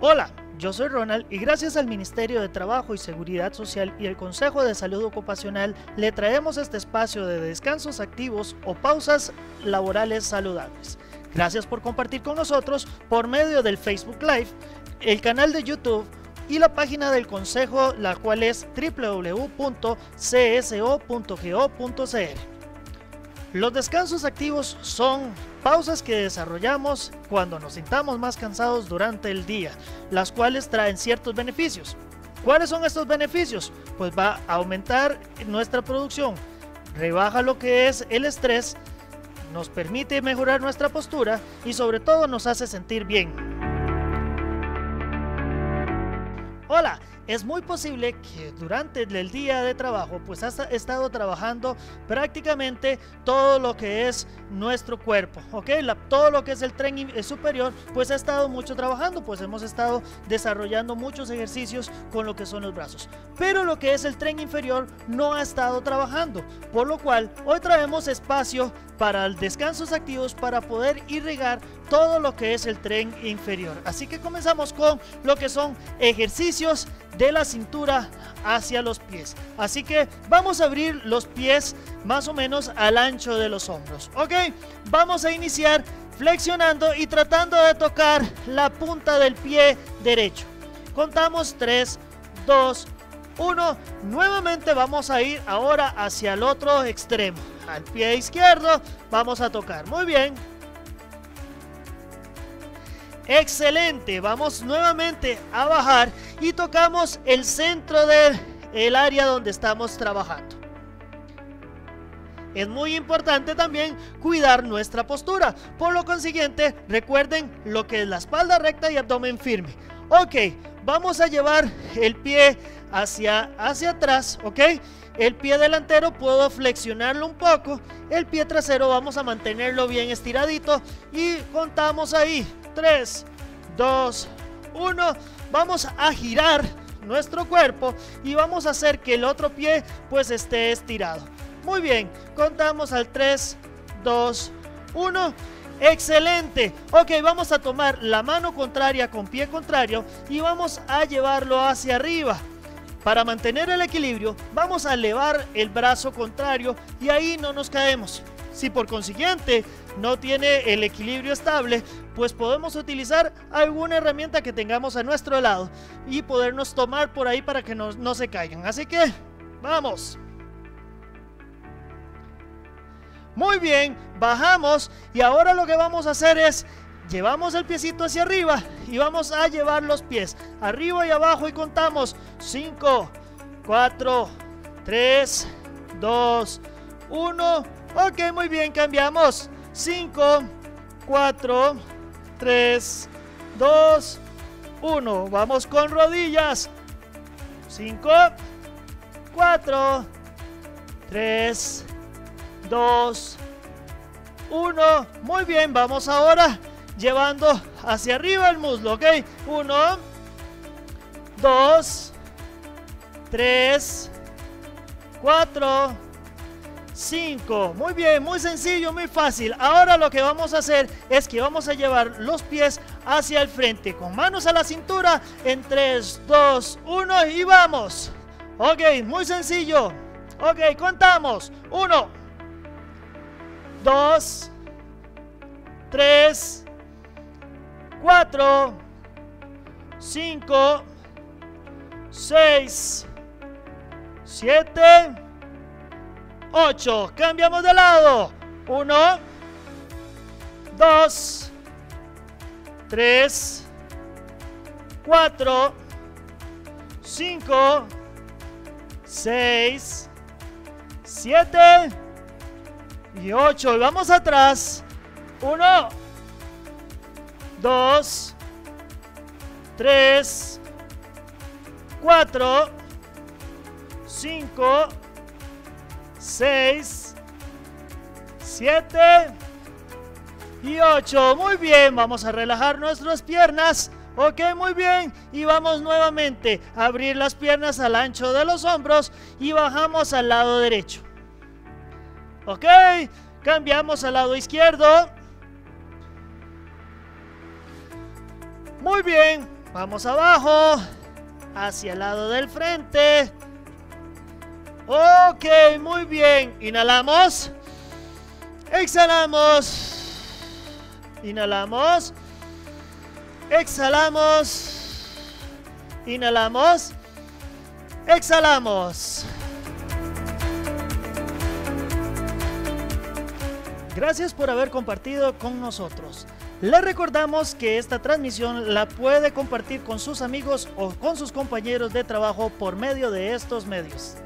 Hola, yo soy Ronald y gracias al Ministerio de Trabajo y Seguridad Social y el Consejo de Salud Ocupacional le traemos este espacio de descansos activos o pausas laborales saludables. Gracias por compartir con nosotros por medio del Facebook Live, el canal de YouTube y la página del Consejo, la cual es www.cso.go.cr. Los descansos activos son pausas que desarrollamos cuando nos sintamos más cansados durante el día, las cuales traen ciertos beneficios. ¿Cuáles son estos beneficios? Pues va a aumentar nuestra producción, rebaja lo que es el estrés, nos permite mejorar nuestra postura y sobre todo nos hace sentir bien. Hola, es muy posible que durante el día de trabajo pues has estado trabajando prácticamente todo lo que es nuestro cuerpo, ¿ok? todo lo que es el tren eh, superior pues ha estado mucho trabajando, pues hemos estado desarrollando muchos ejercicios con lo que son los brazos. Pero lo que es el tren inferior no ha estado trabajando, por lo cual hoy traemos espacio para descansos activos para poder irrigar todo lo que es el tren inferior. Así que comenzamos con lo que son ejercicios de la cintura hacia los pies. Así que vamos a abrir los pies más o menos al ancho de los hombros. Ok, vamos a iniciar flexionando y tratando de tocar la punta del pie derecho. Contamos 3, 2, 1. Nuevamente vamos a ir ahora hacia el otro extremo. Al pie izquierdo vamos a tocar. Muy bien. Excelente, vamos nuevamente a bajar y tocamos el centro del el área donde estamos trabajando. Es muy importante también cuidar nuestra postura. Por lo consiguiente, recuerden lo que es la espalda recta y abdomen firme. Ok, vamos a llevar el pie hacia, hacia atrás, ok. El pie delantero puedo flexionarlo un poco. El pie trasero vamos a mantenerlo bien estiradito. Y contamos ahí. 3, 2, 1. Vamos a girar nuestro cuerpo y vamos a hacer que el otro pie pues esté estirado. Muy bien, contamos al 3, 2, 1. Excelente. Ok, vamos a tomar la mano contraria con pie contrario y vamos a llevarlo hacia arriba. Para mantener el equilibrio, vamos a elevar el brazo contrario y ahí no nos caemos. Si por consiguiente no tiene el equilibrio estable, pues podemos utilizar alguna herramienta que tengamos a nuestro lado y podernos tomar por ahí para que no, se caigan. Así que, vamos. Muy bien, bajamos y ahora lo que vamos a hacer es llevamos el piecito hacia arriba y vamos a llevar los pies arriba y abajo y contamos 5, 4, 3, 2, 1. Ok, muy bien, cambiamos. 5, 4, 3, 2, 1. Vamos con rodillas. 5, 4, 3, 2, 1. Muy bien, vamos ahora llevando hacia arriba el muslo, ¿ok? 1, 2, 3, 4, 5. Muy bien, muy sencillo, muy fácil. Ahora lo que vamos a hacer es que vamos a llevar los pies hacia el frente con manos a la cintura en 3, 2, 1 y vamos. Ok, muy sencillo. Ok, contamos. 1, 2, 3, 4, 5, 6, 7, 8. Cambiamos de lado. 1, 2, 3, 4, 5, 6, 7 y 8. Y vamos atrás. 1, 2, 3, 4, 5, 6, 7 y 8. Muy bien, vamos a relajar nuestras piernas. Ok, muy bien. Y vamos nuevamente a abrir las piernas al ancho de los hombros y bajamos al lado derecho. Ok, cambiamos al lado izquierdo. Muy bien, Vamos abajo. Hacia el lado del frente. Ok, muy bien. Inhalamos. Exhalamos. Inhalamos. Exhalamos. Inhalamos. Exhalamos. Gracias por haber compartido con nosotros. Le recordamos que esta transmisión la puede compartir con sus amigos o con sus compañeros de trabajo por medio de estos medios.